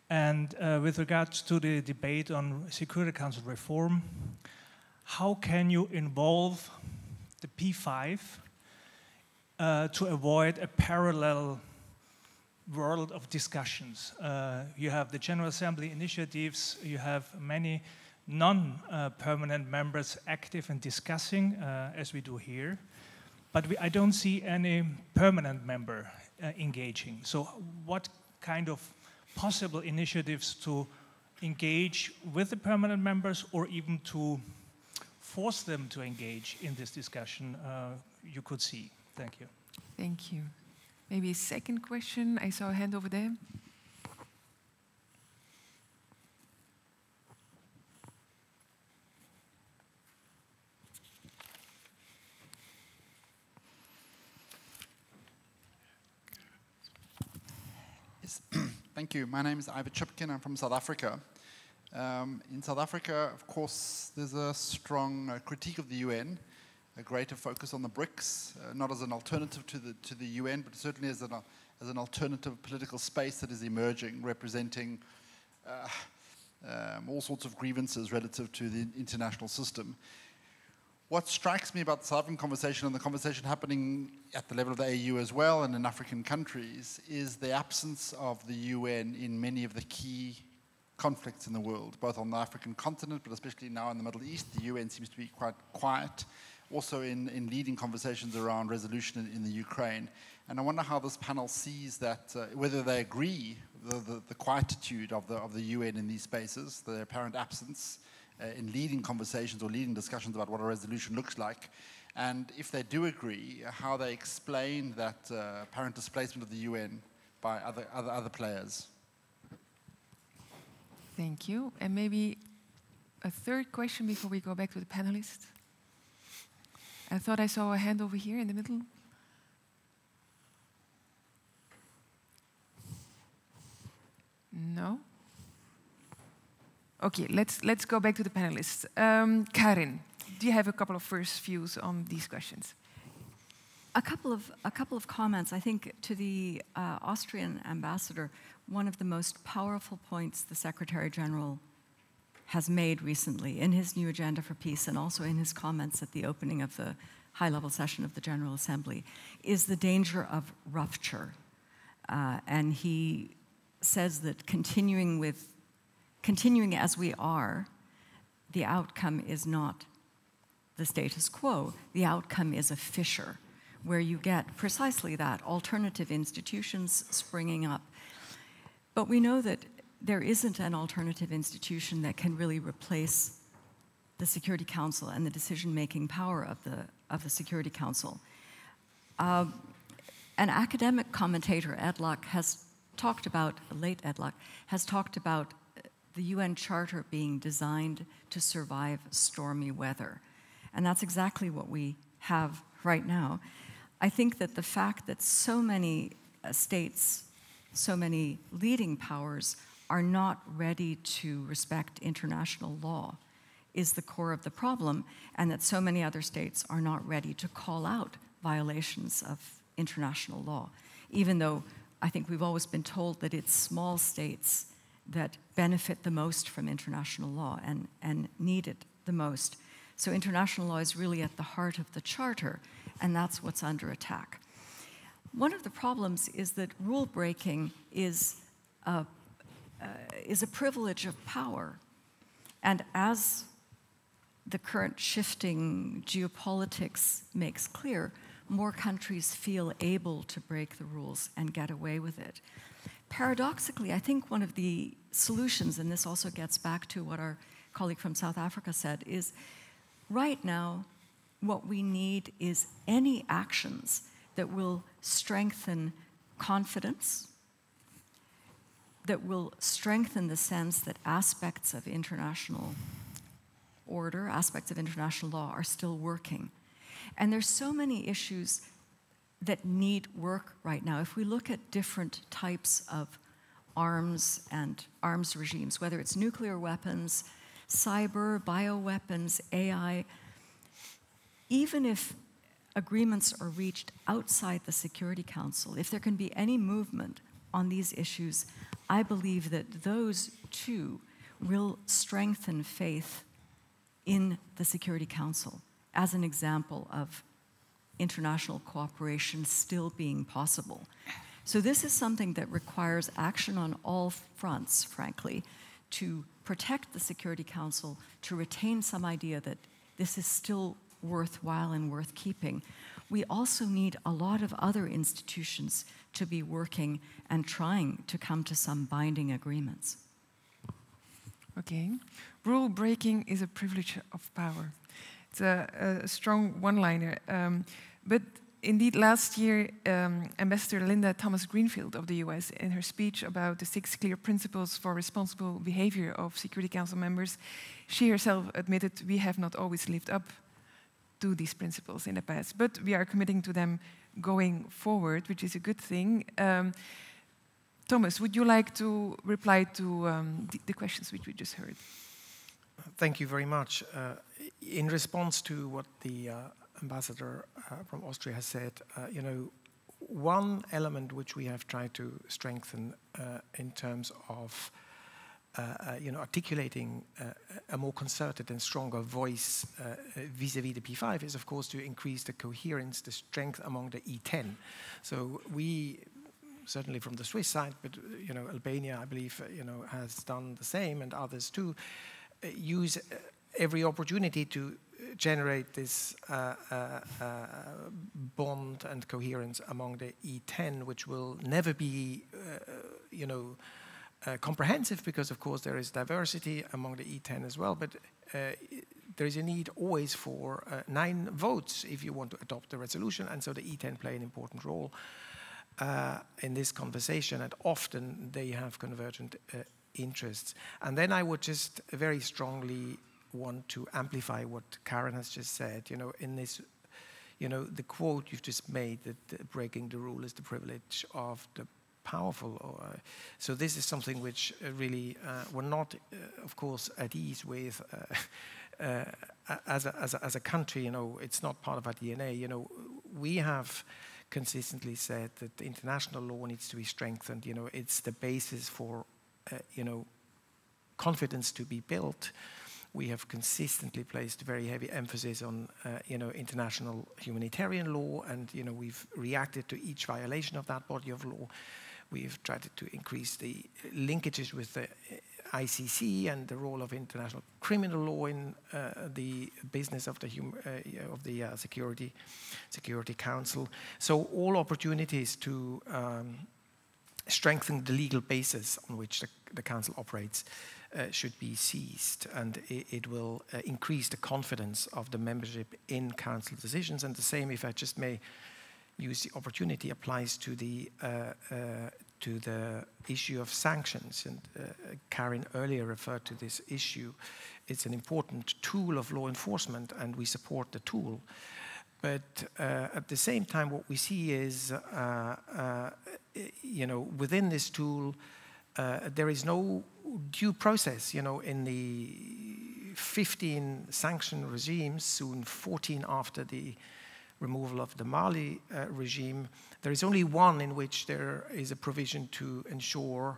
and uh, with regards to the debate on Security Council reform, how can you involve the P5 uh, to avoid a parallel world of discussions? Uh, you have the General Assembly initiatives, you have many non permanent members active and discussing, uh, as we do here but we, I don't see any permanent member uh, engaging. So what kind of possible initiatives to engage with the permanent members or even to force them to engage in this discussion uh, you could see? Thank you. Thank you. Maybe a second question. I saw a hand over there. Thank you. My name is Ivor Chipkin. I'm from South Africa. Um, in South Africa, of course, there's a strong uh, critique of the UN, a greater focus on the BRICS, uh, not as an alternative to the, to the UN, but certainly as an, uh, as an alternative political space that is emerging, representing uh, um, all sorts of grievances relative to the international system what strikes me about the African conversation and the conversation happening at the level of the AU as well and in African countries is the absence of the UN in many of the key conflicts in the world, both on the African continent, but especially now in the Middle East. The UN seems to be quite quiet, also in, in leading conversations around resolution in, in the Ukraine. And I wonder how this panel sees that, uh, whether they agree the, the, the quietude of the, of the UN in these spaces, the apparent absence in leading conversations or leading discussions about what a resolution looks like, and if they do agree, how they explain that uh, apparent displacement of the UN by other, other, other players. Thank you. And maybe a third question before we go back to the panelists. I thought I saw a hand over here in the middle. No? Okay, let's, let's go back to the panelists. Um, Karin, do you have a couple of first views on these questions? A couple of, a couple of comments. I think to the uh, Austrian ambassador, one of the most powerful points the Secretary General has made recently in his new agenda for peace and also in his comments at the opening of the high level session of the General Assembly is the danger of rupture. Uh, and he says that continuing with continuing as we are, the outcome is not the status quo. The outcome is a fissure where you get precisely that alternative institutions springing up. But we know that there isn't an alternative institution that can really replace the Security Council and the decision making power of the, of the Security Council. Uh, an academic commentator, Ed Luck, has talked about, late Ed Luck, has talked about the UN Charter being designed to survive stormy weather. And that's exactly what we have right now. I think that the fact that so many uh, states, so many leading powers are not ready to respect international law is the core of the problem, and that so many other states are not ready to call out violations of international law, even though I think we've always been told that it's small states that benefit the most from international law and, and need it the most. So international law is really at the heart of the Charter, and that's what's under attack. One of the problems is that rule breaking is a, uh, is a privilege of power. And as the current shifting geopolitics makes clear, more countries feel able to break the rules and get away with it. Paradoxically, I think one of the solutions, and this also gets back to what our colleague from South Africa said, is right now, what we need is any actions that will strengthen confidence, that will strengthen the sense that aspects of international order, aspects of international law are still working. And there's so many issues that need work right now. If we look at different types of arms and arms regimes, whether it's nuclear weapons, cyber, bioweapons, AI, even if agreements are reached outside the Security Council, if there can be any movement on these issues, I believe that those too will strengthen faith in the Security Council as an example of international cooperation still being possible. So, this is something that requires action on all fronts, frankly, to protect the Security Council, to retain some idea that this is still worthwhile and worth keeping. We also need a lot of other institutions to be working and trying to come to some binding agreements. Okay. Rule breaking is a privilege of power. It's a, a strong one liner. Um, but indeed, last year, um, Ambassador Linda Thomas Greenfield of the US, in her speech about the six clear principles for responsible behavior of Security Council members, she herself admitted we have not always lived up to these principles in the past, but we are committing to them going forward, which is a good thing. Um, Thomas, would you like to reply to um, the, the, questions which we just heard? Thank you very much. Uh, in response to what the uh, ambassador uh, from Austria has said, uh, you know, one element which we have tried to strengthen uh, in terms of uh, uh, you know, articulating a more concerted and stronger voice vis-à-vis -vis the P5 is, of course, to increase the coherence, the strength among the E10. So we, certainly from the Swiss side, but you know, Albania, I believe, you know, has done the same, and others too, use every opportunity to generate this uh, uh, uh, bond and coherence among the E10, which will never be, uh, you know, uh, comprehensive because, of course, there is diversity among the E10 as well. But there is a need always for nine votes if you want to adopt a resolution, and so the E10 play an important role. in this conversation, and often they have convergent interests. And then I would just very strongly want to amplify what Karin has just said. You know, in this, you know, the quote you've just made that breaking the rule is the privilege of the powerful. Or, Uh, so this is something which uh, really uh, we're not, uh, of course, at ease with. Uh, [laughs] uh, as, a, as, a, as a country, you know, it's not part of our DNA. You know, we have consistently said that international law needs to be strengthened. You know, it's the basis for, you know, confidence to be built we have consistently placed very heavy emphasis on, uh, you know, international humanitarian law, and you know, we've reacted to each violation of that body of law. We've tried to increase the linkages with the uh, ICC and the role of international criminal law in uh, the business of the uh, of the uh, Security Security Council. So all opportunities to um, strengthen the legal basis on which the, the Council operates should be seized, and it, it will uh, increase the confidence of the membership in council decisions. And the same, if I just may use the opportunity, applies to the uh, uh to the issue of sanctions. And uh, Karin earlier referred to this issue. It's an important tool of law enforcement, and we support the tool. But uh, at the same time, what we see is, you know, within this tool, there is no due process, you know, in the 15 sanction regimes, soon 14 after the removal of the Mali uh, regime, there is only one in which there is a provision to ensure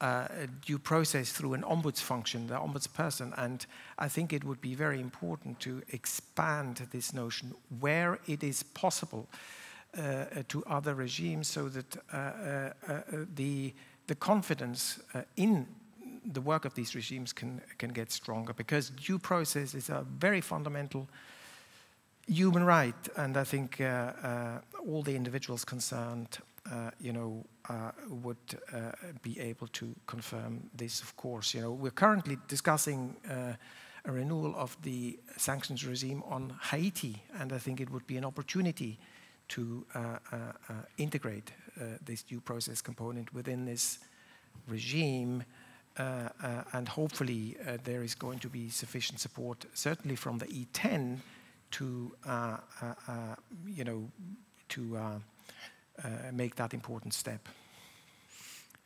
uh, due process through an ombuds function, the ombudsperson. And I think it would be very important to expand this notion where it is possible uh, to other regimes so that uh, uh, uh, the, the confidence in the work of these regimes can, can get stronger because due process is a very fundamental human right. And I think uh, uh, all the individuals concerned, uh, you know, uh, would uh, be able to confirm this, of course. You know, we're currently discussing uh, a renewal of the sanctions regime on Haiti, and I think it would be an opportunity to integrate this due process component within this regime uh, uh, and hopefully uh, there is going to be sufficient support, certainly from the E10, to you know to make that important step.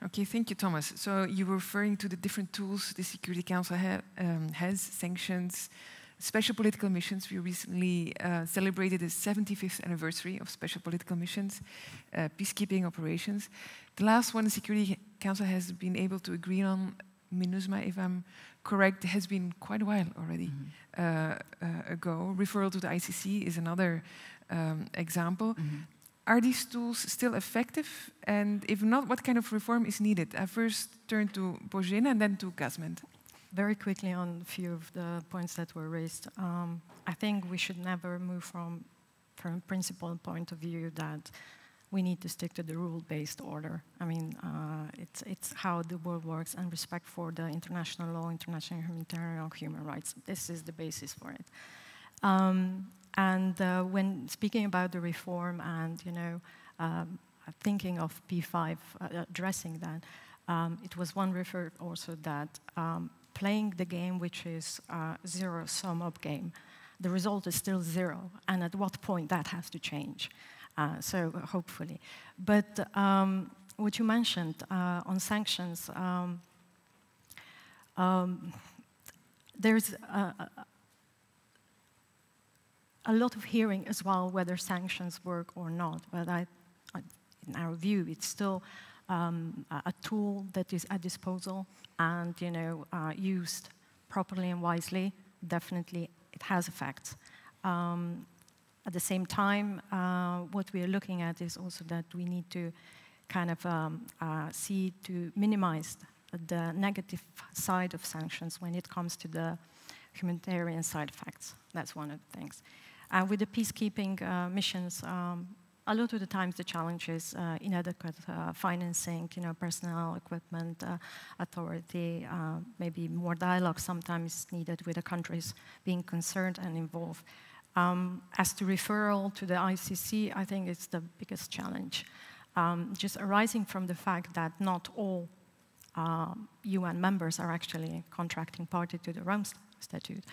Okay, thank you, Thomas. So you were referring to the different tools the Security Council ha um, has, sanctions, special political missions. We recently uh, celebrated the 75th anniversary of special political missions, uh, peacekeeping operations. The last one the Security Council has been able to agree on, MINUSMA, if I'm correct, has been quite a while already mm -hmm. uh, ago. Referral to the ICC is another um, example. Mm -hmm. Are these tools still effective? And if not, what kind of reform is needed? I first turn to Božena and then to Gazmend very quickly on a few of the points that were raised. Um, I think we should never move from, from a principle point of view that we need to stick to the rule-based order. I mean, uh, it's, it's how the world works and respect for the international law, international humanitarian human rights. This is the basis for it. Um, and uh, when speaking about the reform and, you know, um, thinking of P5 uh, addressing that, um, it was one referred also that um, playing the game which is a zero sum up game, the result is still zero, and at what point that has to change. Uh, so hopefully. But um, what you mentioned uh, on sanctions, um, um, there's a, a, lot of hearing as well whether sanctions work or not. But I, I, in our view, it's still um, a tool that is at disposal and you know uh, used properly and wisely, definitely it has effects. Um, at the same time, uh, what we are looking at is also that we need to kind of um, uh, see to minimize the negative side of sanctions when it comes to the humanitarian side effects. That's one of the things. Uh, with the peacekeeping uh, missions, um, a lot of the times the challenge is uh, inadequate uh, financing, you know, personnel, equipment, uh, authority, uh, maybe more dialogue sometimes needed with the countries being concerned and involved. Um, as to referral to the ICC, I think it's the biggest challenge, um, just arising from the fact that not all UN members are actually contracting party to the Rome Statute.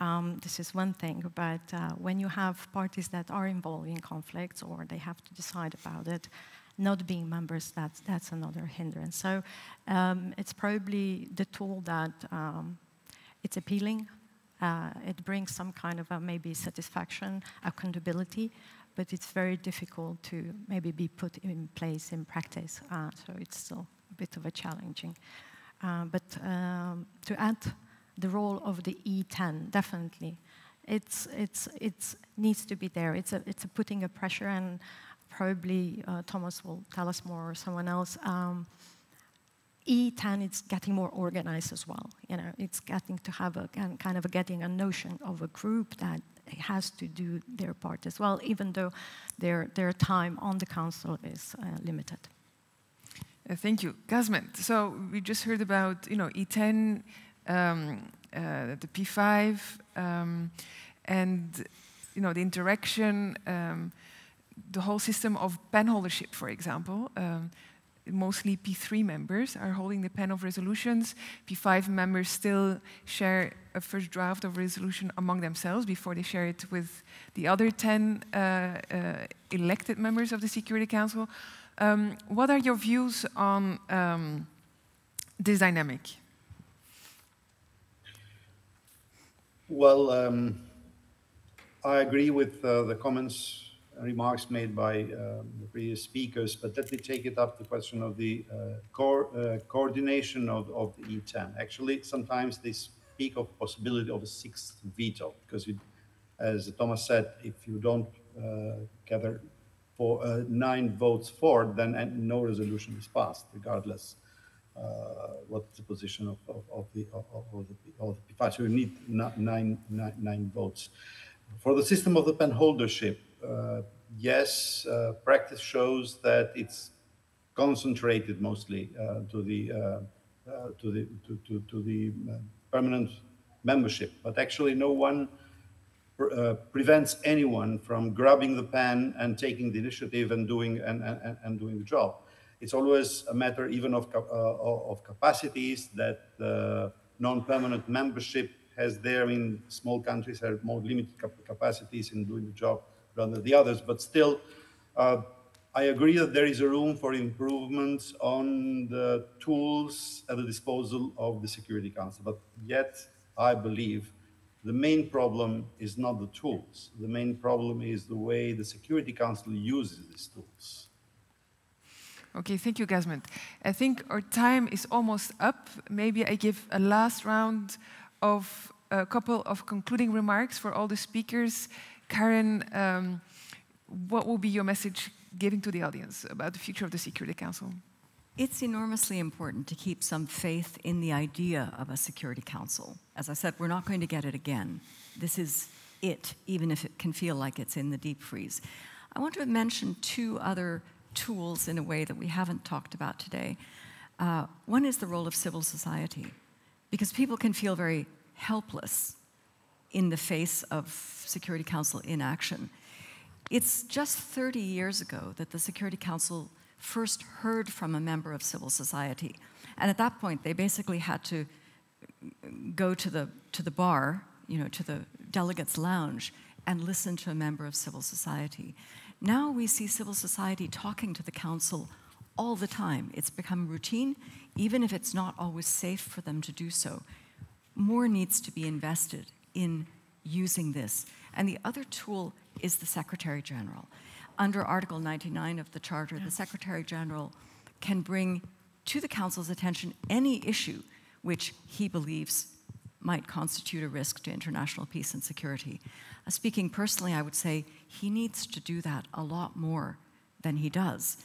Um, this is one thing, but uh, when you have parties that are involved in conflicts or they have to decide about it, not being members, that's, that's another hindrance. So um, it's probably the tool that um, it's appealing. Uh, it brings some kind of a, maybe satisfaction, accountability, but it's very difficult to maybe be put in place in practice. Uh, so it's still a bit of a challenging. Uh, but um, to add the role of the E10, definitely. It's, it's, it's needs to be there. It's a, it's a putting a pressure, and probably uh, Thomas will tell us more, or someone else. Um, E10 is getting more organized as well. You know, it's getting to have a kind of a getting a notion of a group that has to do their part as well, even though their, their time on the council is uh, limited. Uh, thank you. Gazmend, so we just heard about, you know, E10 um, uh, the P5, um, and you know the interaction, um, the whole system of pen holdership, for example. Mostly P3 members are holding the pen of resolutions. P5 members still share a first draft of resolution among themselves before they share it with the other 10 uh, uh, elected members of the Security Council. Um, what are your views on um, this dynamic? Well, um, I agree with uh, the comments remarks made by um, the previous speakers, but let me take it up the question of the uh, co uh, coordination of, of the E10. Actually, sometimes they speak of possibility of a sixth veto, because it, as Thomas said, if you don't uh, gather for uh, nine votes for, then no resolution is passed, regardless uh, what's the position of, of, of the of, of, the of the P5. So you need nine, nine, nine votes. For the system of the pen holdership, uh, yes, uh, practice shows that it's concentrated mostly uh, to the uh, uh, to the to, to, to the permanent membership, but actually no one uh, prevents anyone from grabbing the pen and taking the initiative and doing and, and, and doing the job. It's always a matter even of, uh, of capacities that non-permanent membership has there in small countries have more limited cap capacities in doing the job than the others. But still, uh, I agree that there is a room for improvements on the tools at the disposal of the Security Council. But yet, I believe the main problem is not the tools. The main problem is the way the Security Council uses these tools. Okay, thank you, Gazmend. I think our time is almost up. Maybe I give a last round of a couple of concluding remarks for all the speakers. Karin, um, what will be your message giving to the audience about the future of the Security Council? It's enormously important to keep some faith in the idea of a Security Council. As I said, we're not going to get it again. This is it, even if it can feel like it's in the deep freeze. I want to mention two other tools in a way that we haven't talked about today. Uh, one is the role of civil society, because people can feel very helpless in the face of Security Council inaction. It's just 30 years ago that the Security Council first heard from a member of civil society. And at that point, they basically had to go to the, to the bar, you know, to the delegates' lounge, and listen to a member of civil society. Now we see civil society talking to the council all the time. It's become routine, even if it's not always safe for them to do so. More needs to be invested in using this. And the other tool is the Secretary General. Under Article 99 of the Charter, yes. the Secretary General can bring to the Council's attention any issue which he believes might constitute a risk to international peace and security. Uh, speaking personally, I would say he needs to do that a lot more than he does,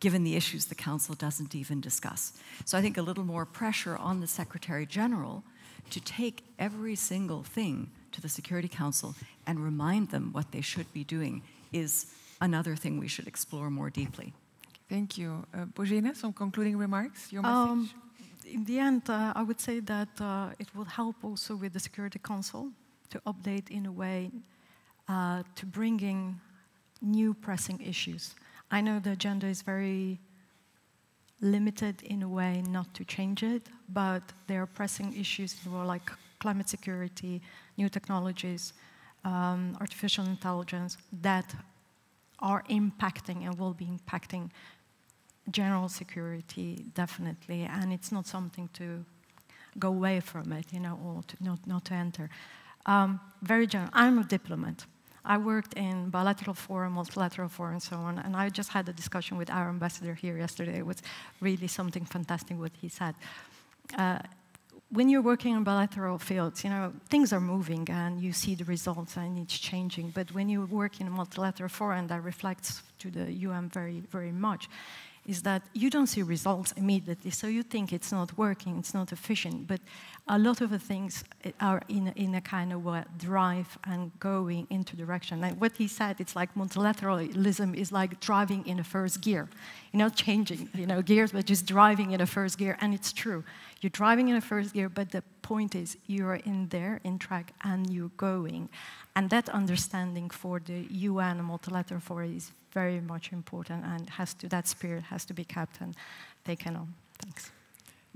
given the issues the Council doesn't even discuss. So I think a little more pressure on the Secretary General to take every single thing to the Security Council and remind them what they should be doing is another thing we should explore more deeply. Thank you. Uh, Božena, some concluding remarks? Your Um, message? in the end, uh, I would say that uh, it will help also with the Security Council to update in a way uh, to bring in new pressing issues. I know the agenda is very limited in a way not to change it, but there are pressing issues in the world like climate security, new technologies, um, artificial intelligence that are impacting and will be impacting general security definitely, and it's not something to go away from it, you know, or to not, not to enter. Um, very general. I'm a diplomat. I worked in bilateral forum, multilateral forum, and so on, and I just had a discussion with our ambassador here yesterday. It was really something fantastic what he said. Uh, when you're working in bilateral fields, you know, things are moving and you see the results and it's changing. But when you work in a multilateral forum, and that reflects to the UN very, very much, is that you don't see results immediately. So you think it's not working, it's not efficient. But a lot of the things eh, are in, in a kind of a drive and going into direction. And what he said, it's like multilateralism is like driving in a first gear. You're not changing, you know, gears, but just driving in a first gear. And it's true. You're driving in a first gear, but the point is you're in there, in track, and you're going. And that understanding for the UN multilateral forum is very much important and has to, that spirit has to be kept and taken on. Thanks.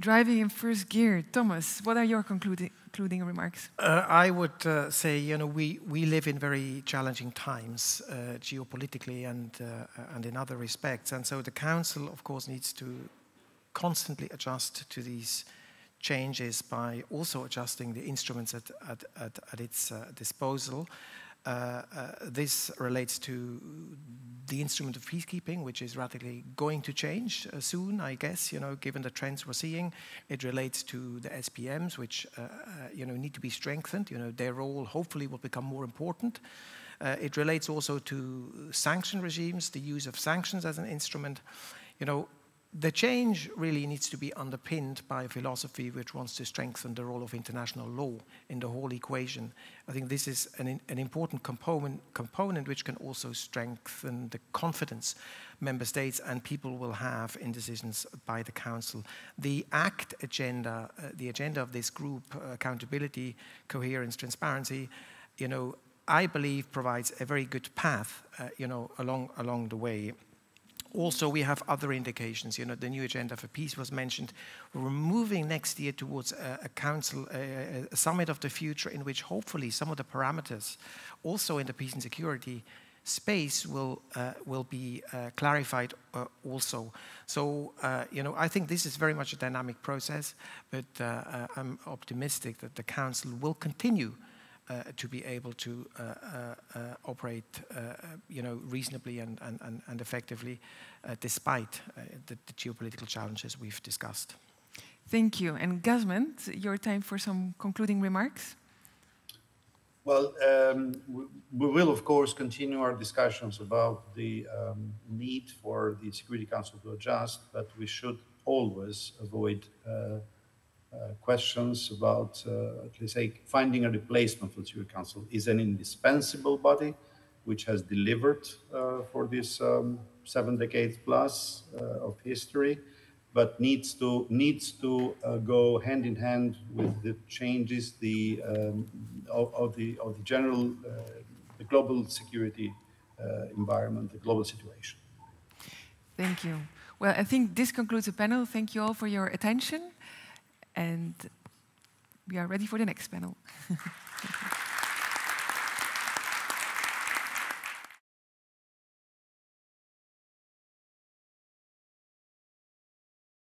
Driving in first gear. Thomas, what are your concluding, concluding remarks? Uh, I would uh, say, you know, we, we live in very challenging times uh, geopolitically and, uh, and in other respects. And so the Council, of course, needs to constantly adjust to these changes by also adjusting the instruments at, at, at, at its uh, disposal. Uh, uh, this relates to the instrument of peacekeeping, which is radically going to change uh, soon, I guess, you know, given the trends we're seeing. It relates to the SPMs, which, uh, uh, you know, need to be strengthened. You know, their role hopefully will become more important. Uh, it relates also to sanction regimes, the use of sanctions as an instrument. You know, the change really needs to be underpinned by a philosophy which wants to strengthen the role of international law in the whole equation. I think this is an, an important component, component which can also strengthen the confidence member states and people will have in decisions by the Council. The ACT agenda, uh, the agenda of this group, uh, accountability, coherence, transparency, you know, I believe provides a very good path, uh, you know, along, along the way also we have other indications. You know, the new agenda for peace was mentioned. We're moving next year towards a, a council, a, a, summit of the future, in which hopefully some of the parameters, also in the peace and security space, will uh, will be uh, clarified uh, also. So uh, you know, I think this is very much a dynamic process, but uh, uh, I'm optimistic that the council will continue to be able to uh, uh, operate, you know, reasonably and, and, and effectively, despite the, the, geopolitical challenges we've discussed. Thank you. And Gazmend, your time for some concluding remarks. Well, um, we, we, will, of course, continue our discussions about the um, need for the Security Council to adjust, but we should always avoid uh, uh, questions about, uh, let's say, finding a replacement for the Security Council is an indispensable body which has delivered uh, for this um, seven decades plus of history, but needs to needs to go hand in hand with the changes the um, of, of, the of the general the global security environment, the global situation. Thank you. Well, I think this concludes the panel. Thank you all for your attention and we are ready for the next panel. [laughs]